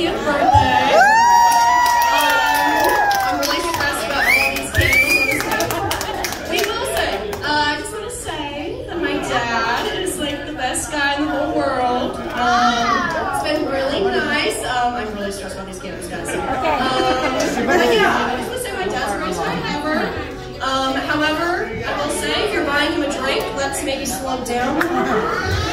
16th birthday. Um, I'm really stressed about all these kids. Wait, Wilson, uh, I just want to say that my dad is like the best guy in the whole world. Um, it's been really nice. Um, I'm really stressed about these kids, guys. Um, but yeah, I just want to say my dad's the greatest guy ever. However, I will say if you're buying him a drink, let's make maybe slow down.